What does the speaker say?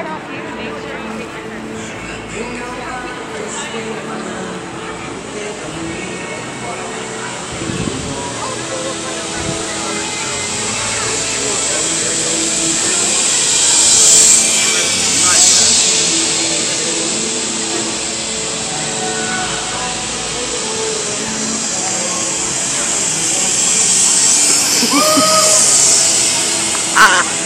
start off here and make sure you take your Ah!